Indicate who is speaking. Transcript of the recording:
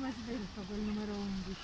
Speaker 1: brasileiro, foi o número 11.